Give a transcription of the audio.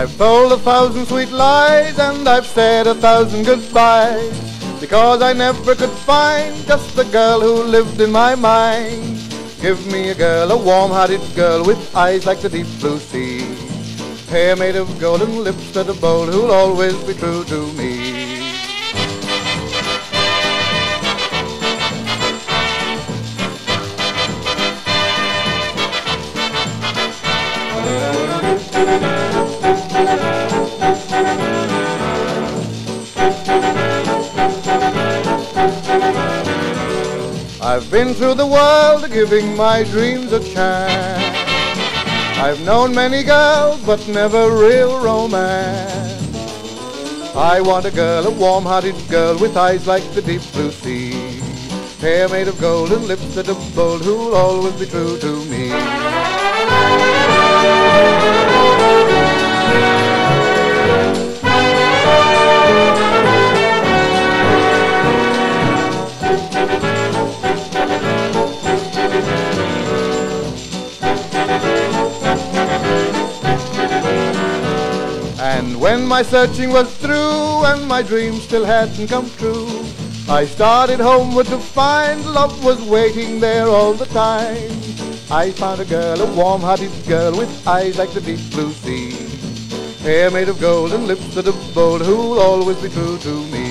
I've told a thousand sweet lies and I've said a thousand goodbyes because I never could find just the girl who lived in my mind. Give me a girl, a warm-hearted girl with eyes like the deep blue sea, hair made of golden lips that are bold, who'll always be true to me. I've been through the world giving my dreams a chance. I've known many girls, but never real romance. I want a girl, a warm-hearted girl with eyes like the deep blue sea, hair made of gold and lips that are bold, who'll always be true to me. And when my searching was through and my dreams still hadn't come true, I started homeward to find love was waiting there all the time. I found a girl, a warm-hearted girl with eyes like the deep blue sea, hair made of gold and lips that are bold, who'll always be true to me.